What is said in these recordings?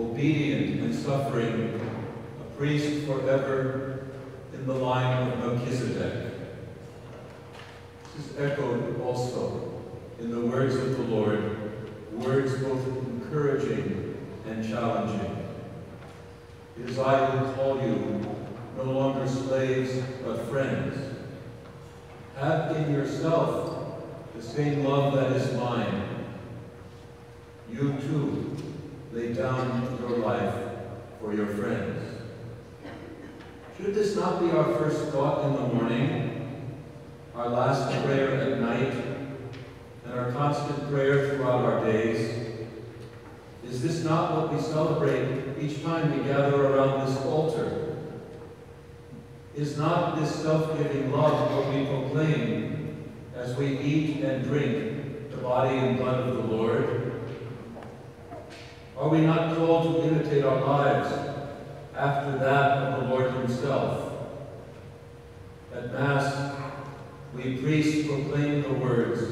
obedient and suffering, a priest forever in the line of Melchizedek. This is echoed also in the words of the Lord, words both encouraging and challenging. It is I who call you, no longer slaves, but friends. Have in yourself the same love that is mine. You too lay down your life for your friends. Should this not be our first thought in the morning, our last prayer at night, and our constant prayer throughout our days? Is this not what we celebrate each time we gather around this altar? Is not this self-giving love what we proclaim as we eat and drink the body and blood of the Lord? Are we not called to imitate our lives after that of the Lord himself? At Mass, we priests proclaim the words,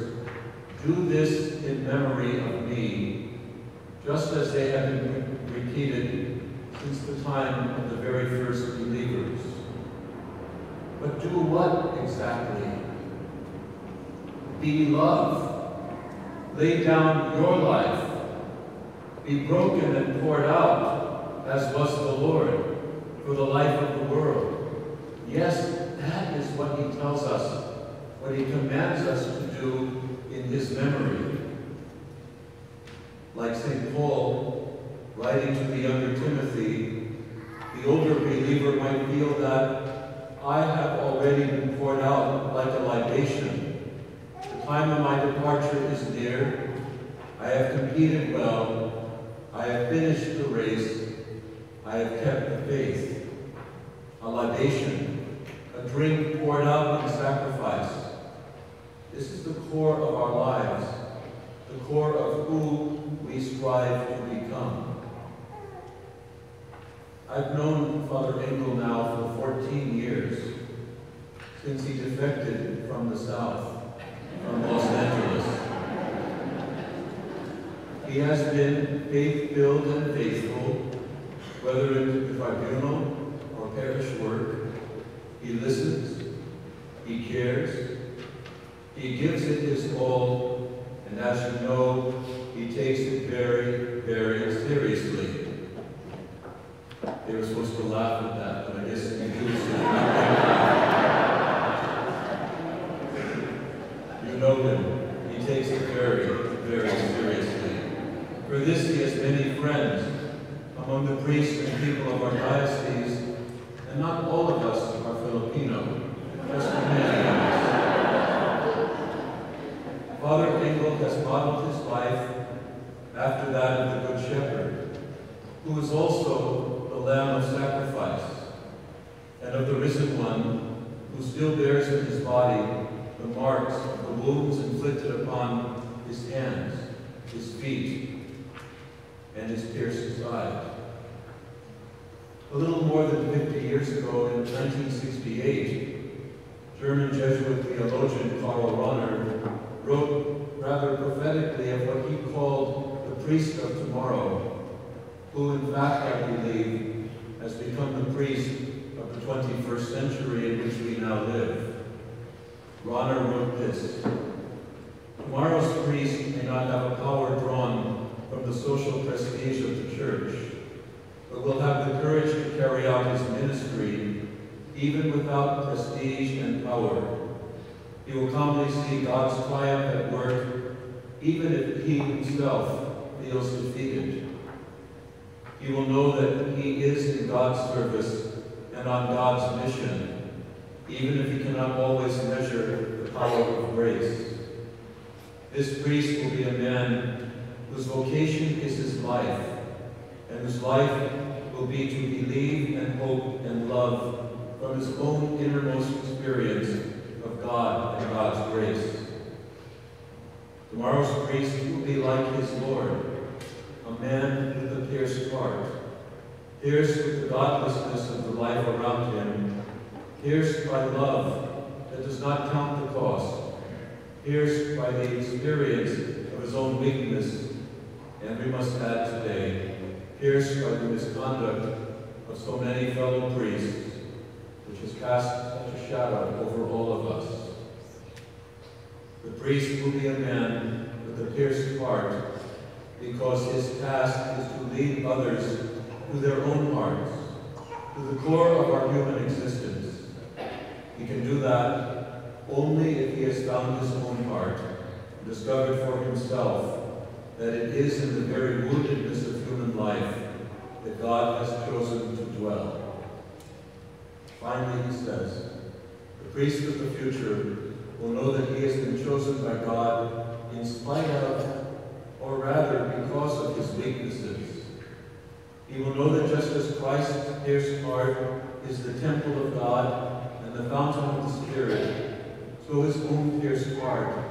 Do this in memory of me, just as they have been repeated since the time of the very first believers. But do what exactly? Be love. Lay down your life be broken and poured out, as was the Lord, for the life of the world. Yes, that is what he tells us, what he commands us to do in his memory. Like St. Paul, writing to the younger Timothy, the older believer might feel that I have already been poured out like a libation. The time of my departure is near. I have competed well I have finished the race. I have kept the faith. A libation, a drink poured out in sacrifice. This is the core of our lives, the core of who we strive to become. I've known Father Engel now for 14 years, since he defected from the South, from Los Angeles. He has been faith-filled and faithful, whether in tribunal or parish work. He listens, he cares, he gives it his all, and as you know, he takes it very, very seriously. They were supposed to laugh at that, but I guess you do so. You know him. He takes it very, very seriously. For this he has many friends among the priests and people of our diocese, and not all of us are Filipino, just many. Father Engel has modeled his life after that of the Good Shepherd, who is also the Lamb of sacrifice, and of the risen one, who still bears in his body the marks of the wounds inflicted upon his hands, his feet, and his pierced side. A little more than 50 years ago, in 1968, German Jesuit theologian Karl Rahner wrote rather prophetically of what he called the priest of tomorrow, who in fact, I believe, has become the priest of the 21st century in which we now live. Rahner wrote this, Tomorrow's priest may not have a power drawn the social prestige of the church, but will have the courage to carry out his ministry even without prestige and power. He will calmly see God's triumph at work, even if he himself feels defeated. He will know that he is in God's service and on God's mission, even if he cannot always measure the power of grace. This priest will be a man whose vocation is his life, and whose life will be to believe and hope and love from his own innermost experience of God and God's grace. Tomorrow's priest will be like his Lord, a man with a pierced heart, pierced with the godlessness of the life around him, pierced by love that does not count the cost, pierced by the experience of his own weakness, and we must add today, pierced by the misconduct of so many fellow priests, which has cast such a shadow over all of us. The priest will be a man with a pierced heart, because his task is to lead others to their own hearts, to the core of our human existence. He can do that only if he has found his own heart, discovered for himself that it is in the very woundedness of human life that God has chosen to dwell. Finally, he says, the priest of the future will know that he has been chosen by God in spite of, or rather because of his weaknesses. He will know that just as Christ's pierced heart is the temple of God and the fountain of the Spirit, so his own pierced heart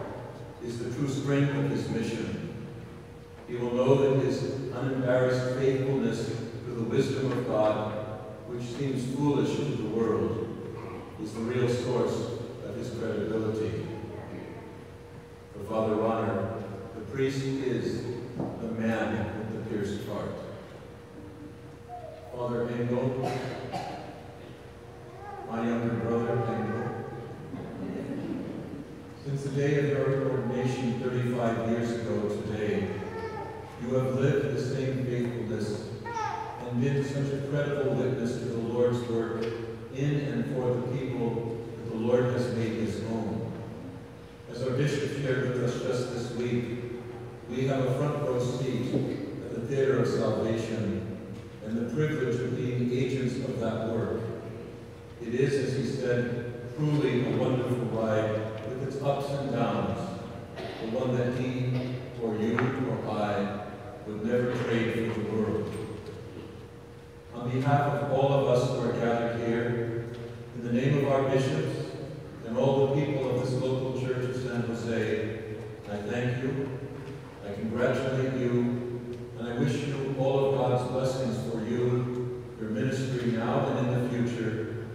is the true strength of his mission. He will know that his unembarrassed faithfulness to the wisdom of God, which seems foolish to the world, is the real source of his credibility. For Father Rahner, the priest is the man with the pierced heart. Father Engel, my younger brother Engel, since the day of your ordination 35 years ago today, you have lived the same faithfulness and been such a credible witness to the Lord's work in and for the people that the Lord has made his own. As our bishop shared with us just this week, we have a front row seat at the Theater of Salvation and the privilege of being agents of that work. It is, as he said, truly a wonderful ride with its ups and downs, the one that he, or you, or I will never trade for the world. On behalf of all of us who are gathered here, in the name of our bishops and all the people of this local church of San Jose, I thank you, I congratulate you, and I wish you all of God's blessings for you, your ministry now and in the future,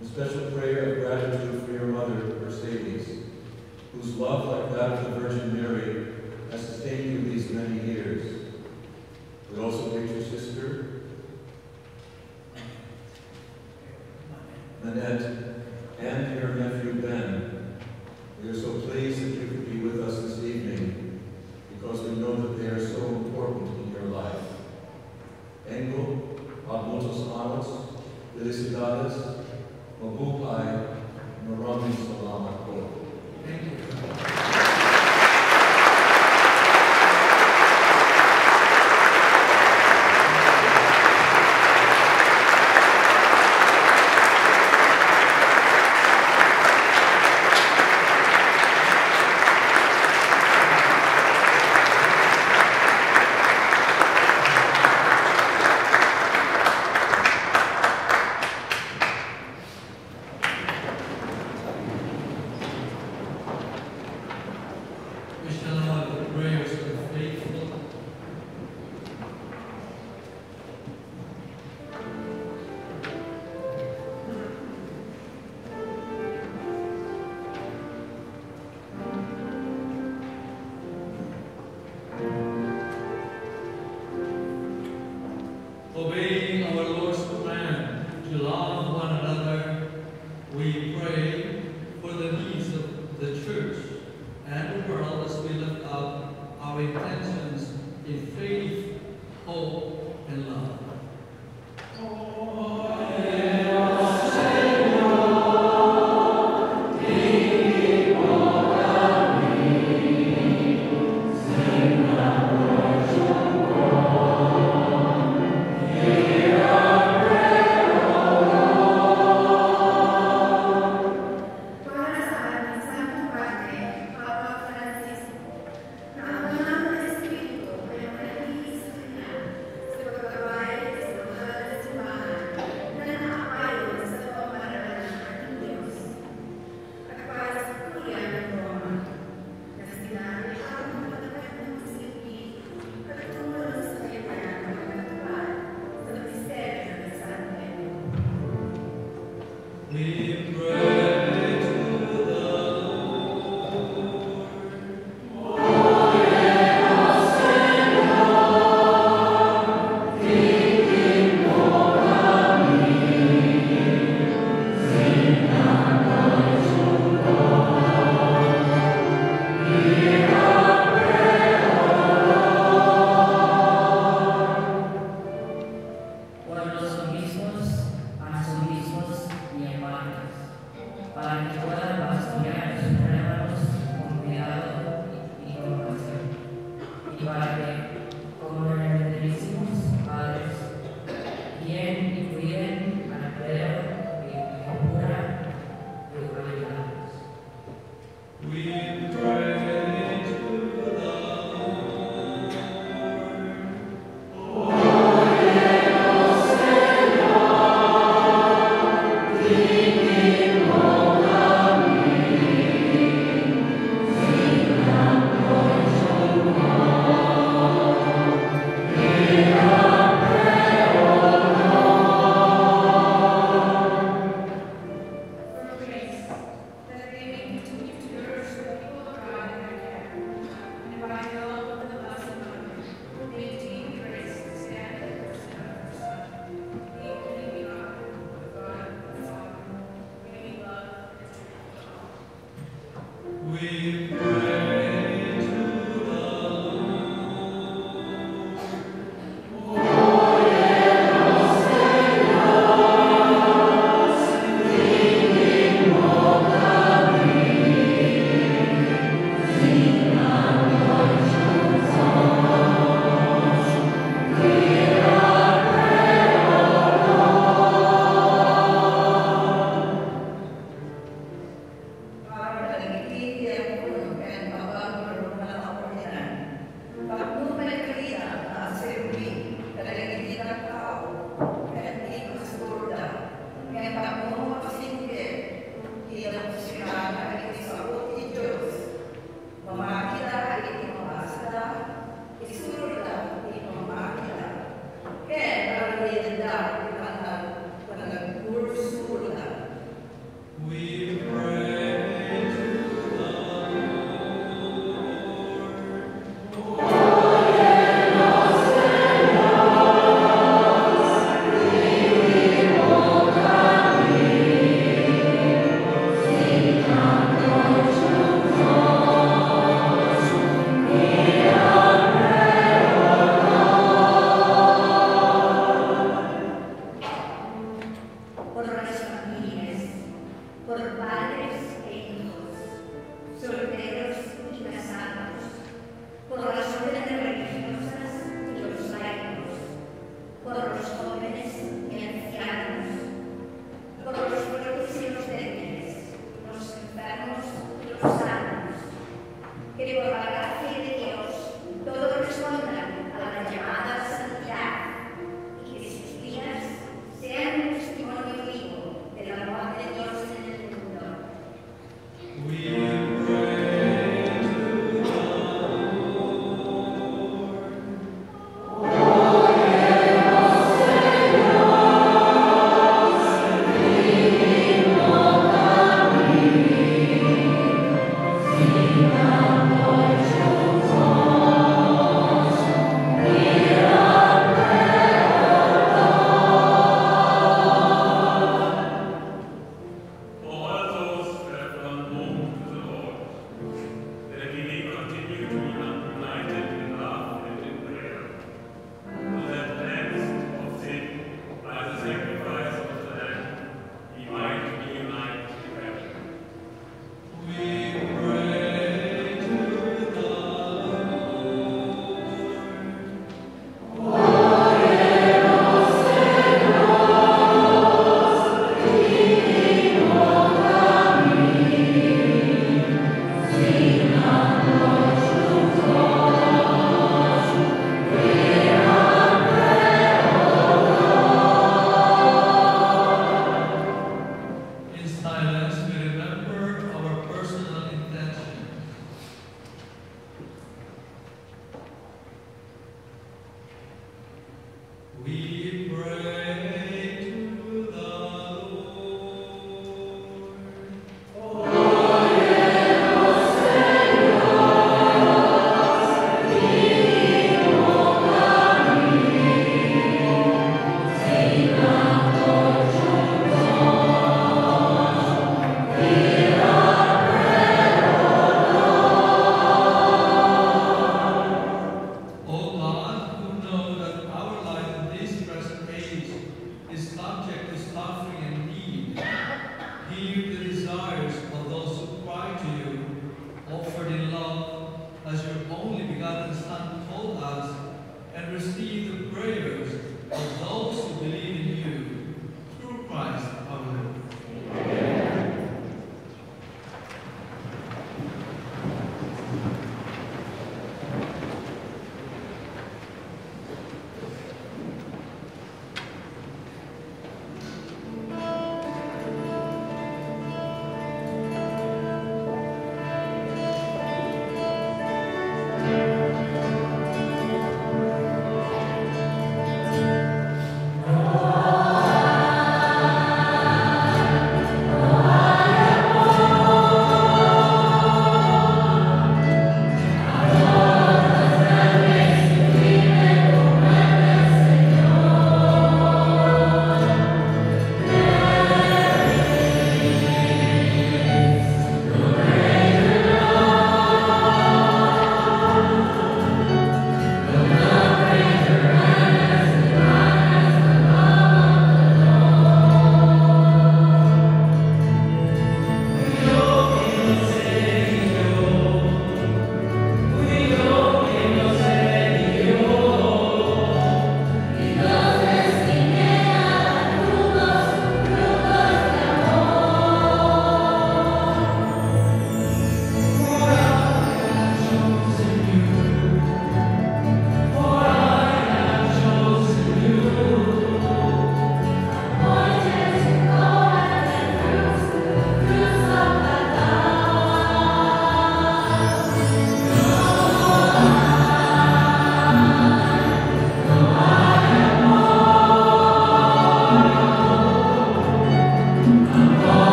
a special prayer of gratitude for your mother, Mercedes, whose love, like that of the Virgin Mary,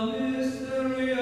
mystery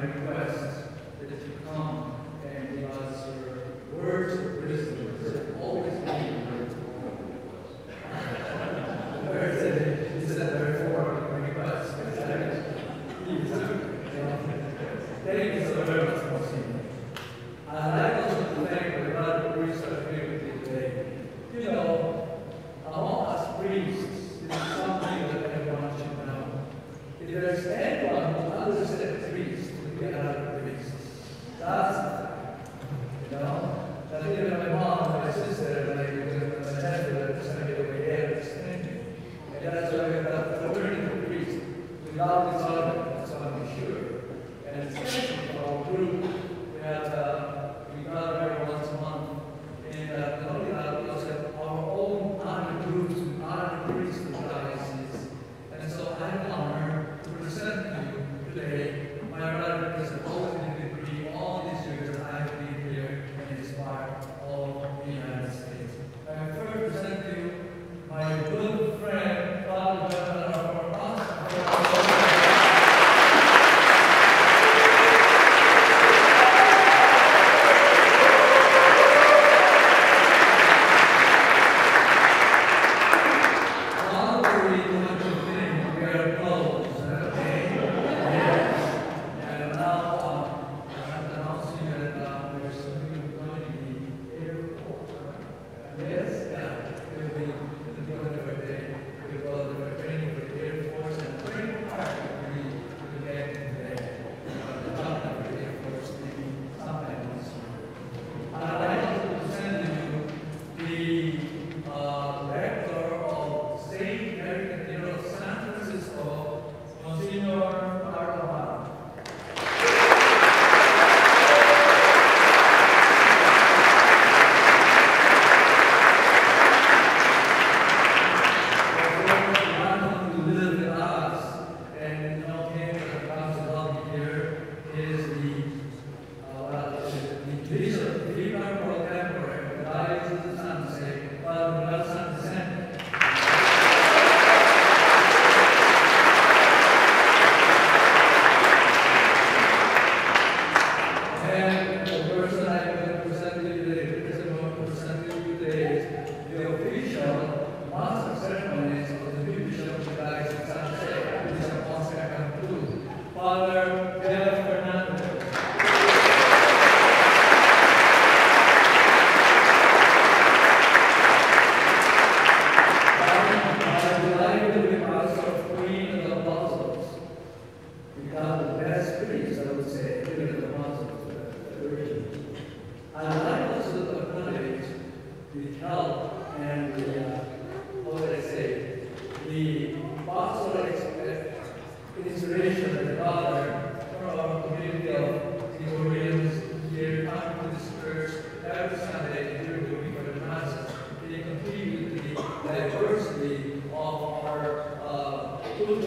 Thank you.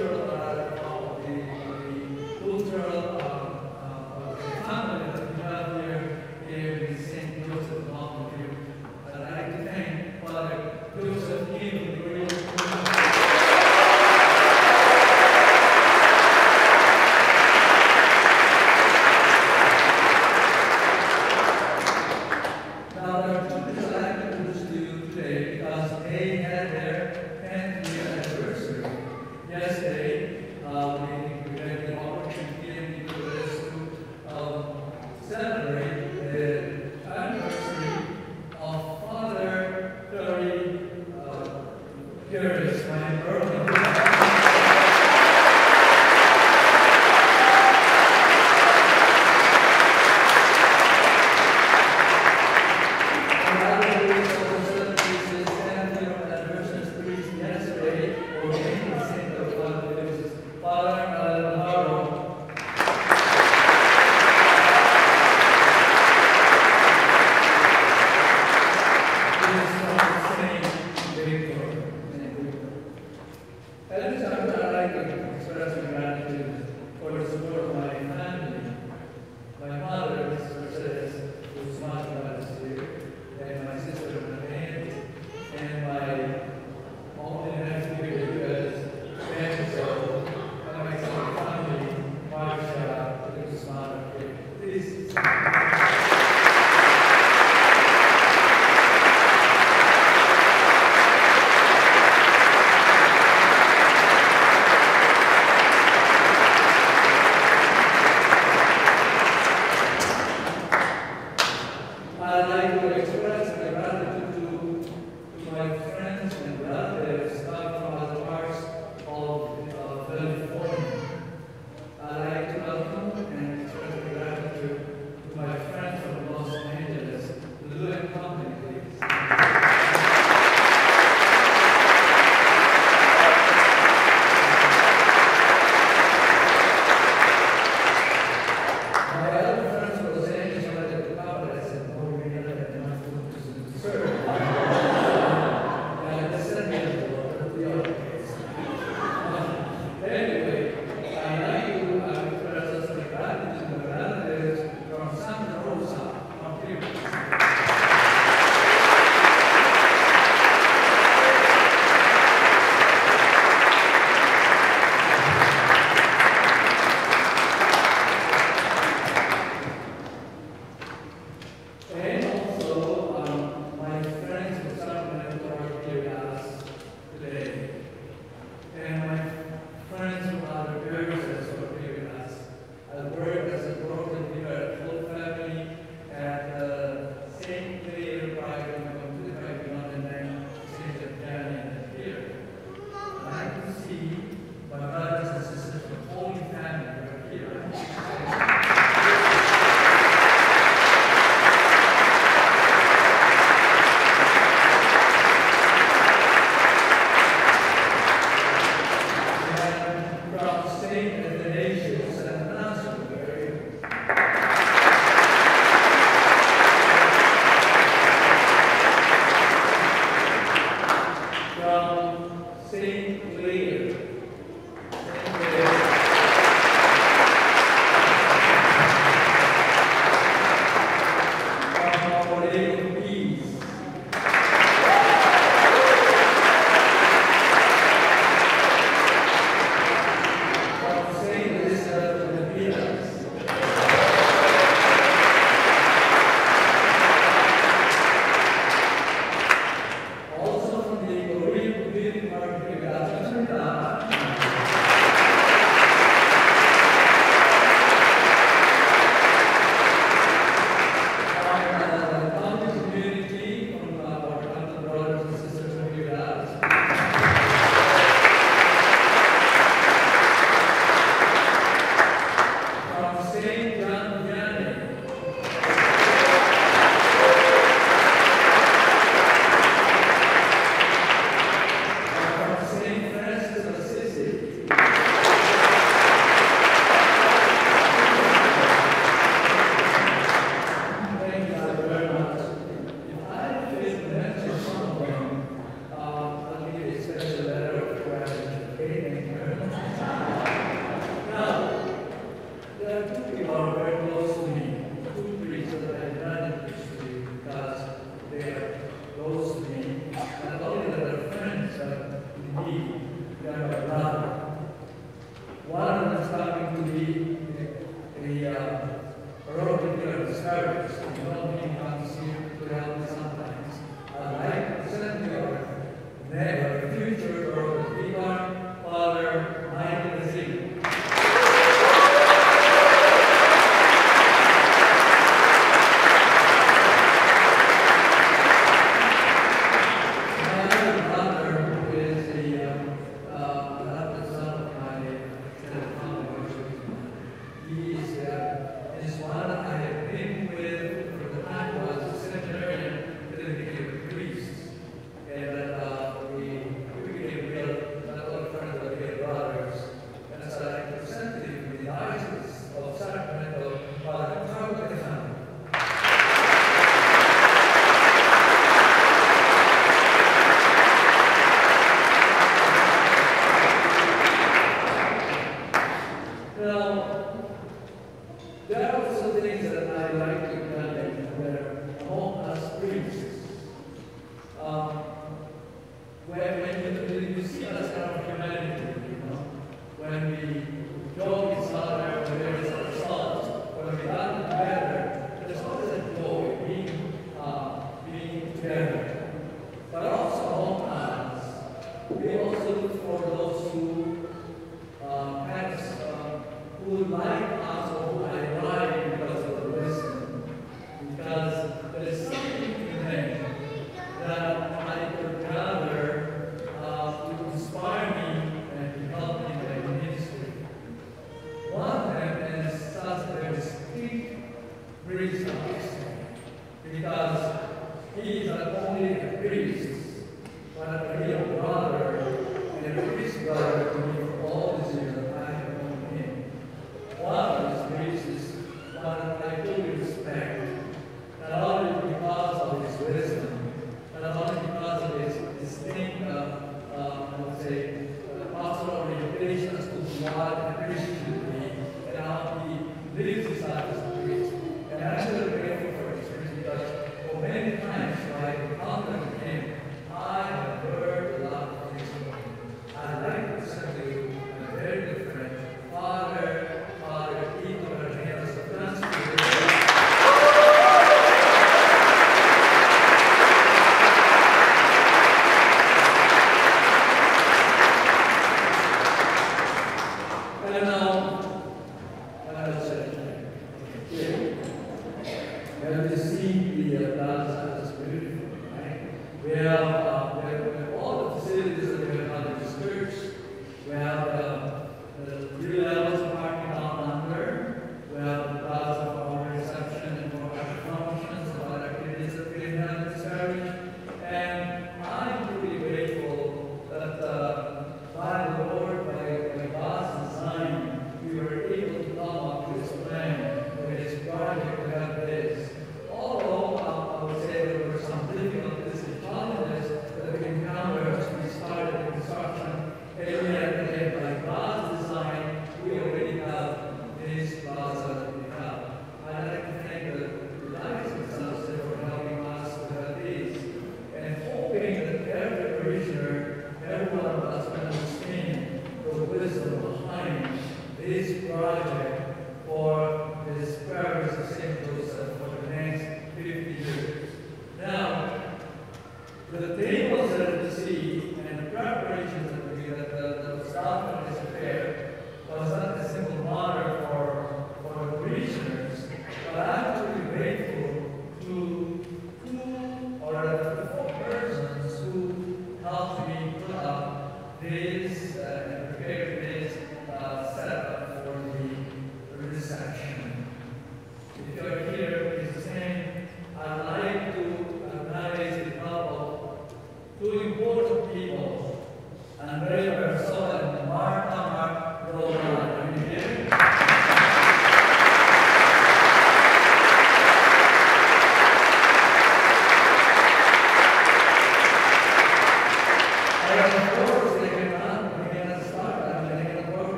Uh,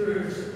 come